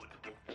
out.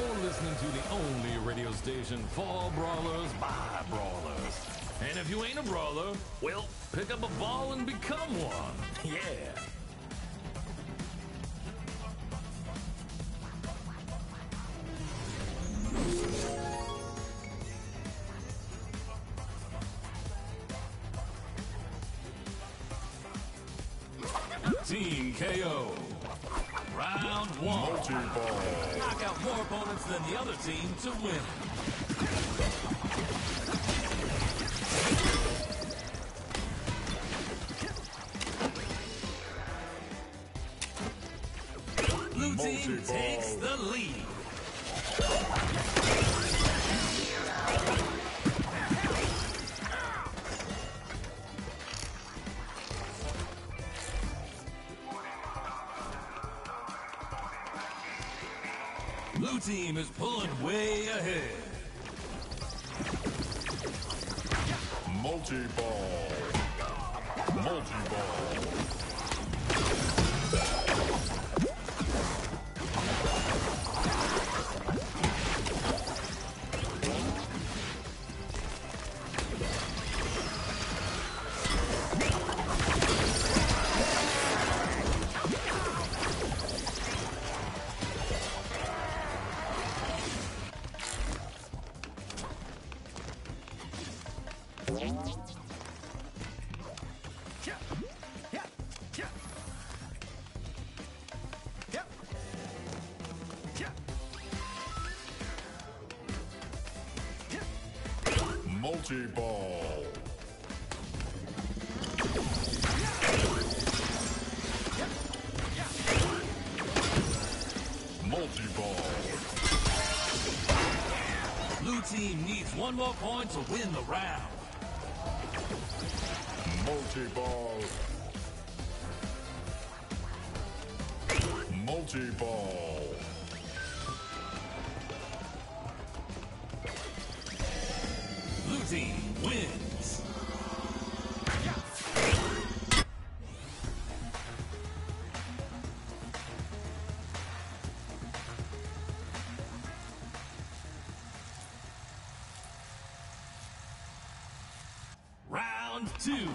You're listening to the only radio station for brawlers by brawlers. And if you ain't a brawler, well, pick up a ball and become one. Yeah. Team takes the lead. Blue team is pulling way ahead. Multi-ball. Multi-ball. Multi-ball. Blue team needs one more point to win the round. Multi-ball. Multi-ball. Round two.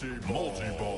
Multi-ball. Multi-ball.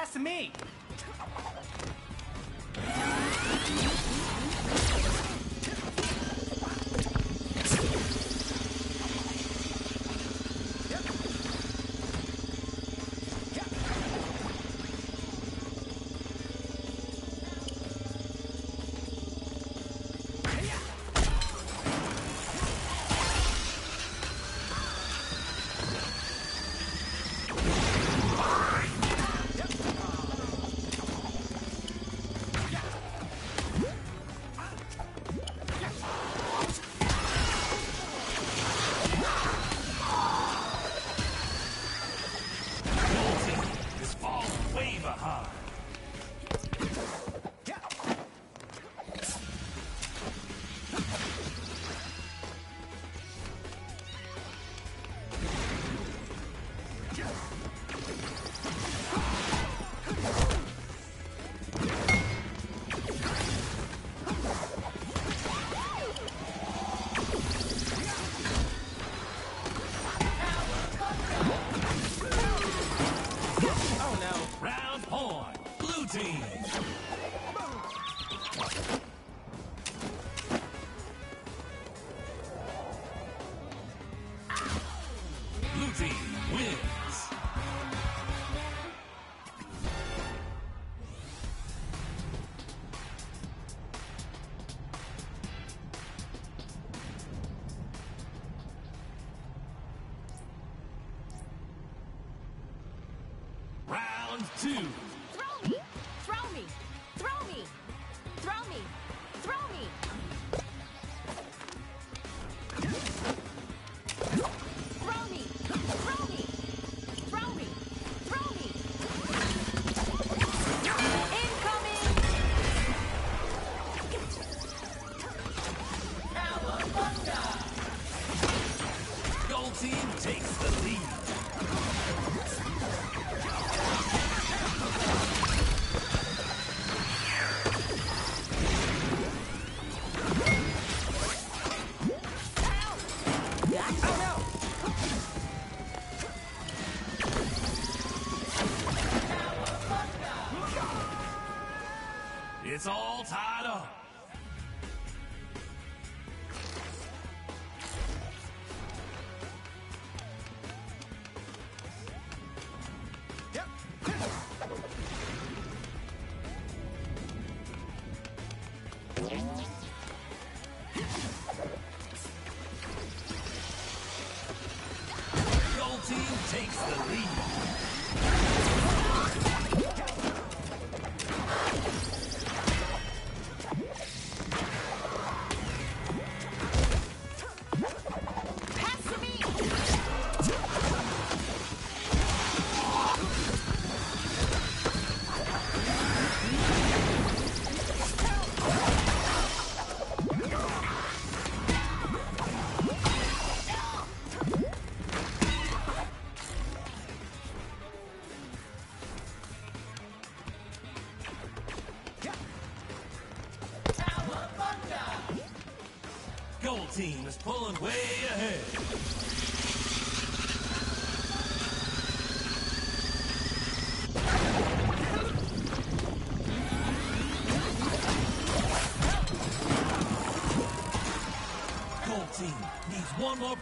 Pass to me.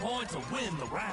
Point to win the round.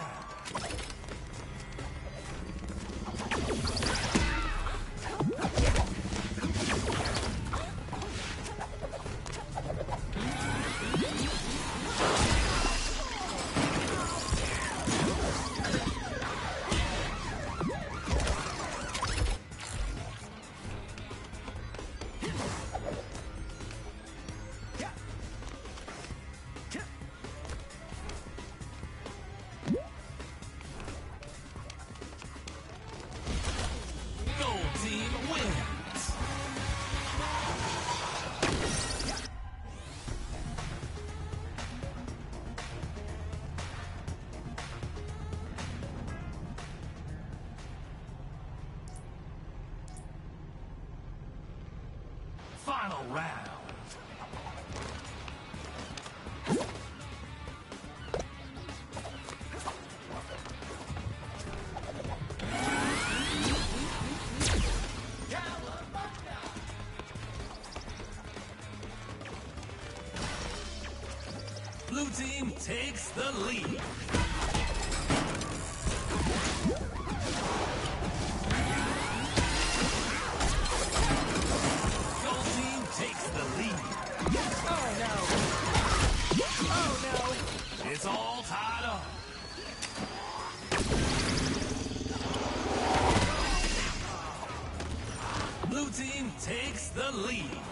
Team takes the lead. Gold team takes the lead. Oh no. Oh no. It's all tied up. Blue team takes the lead.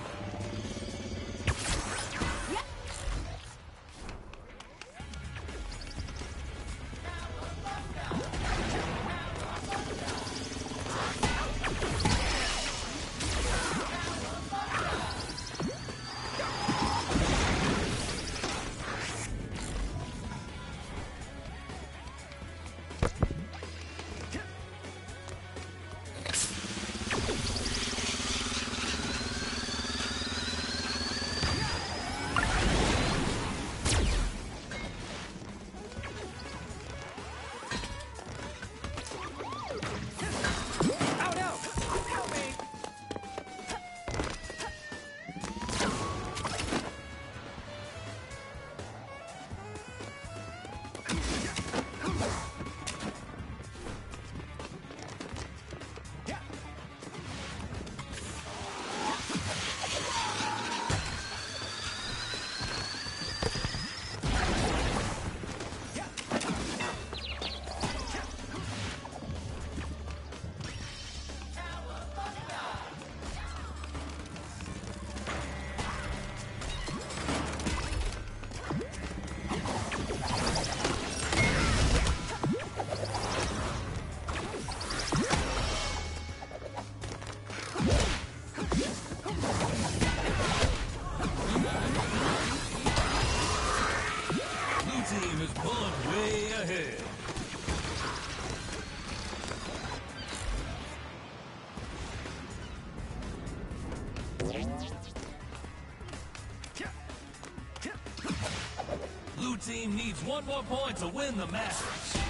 Blue team needs one more point to win the match.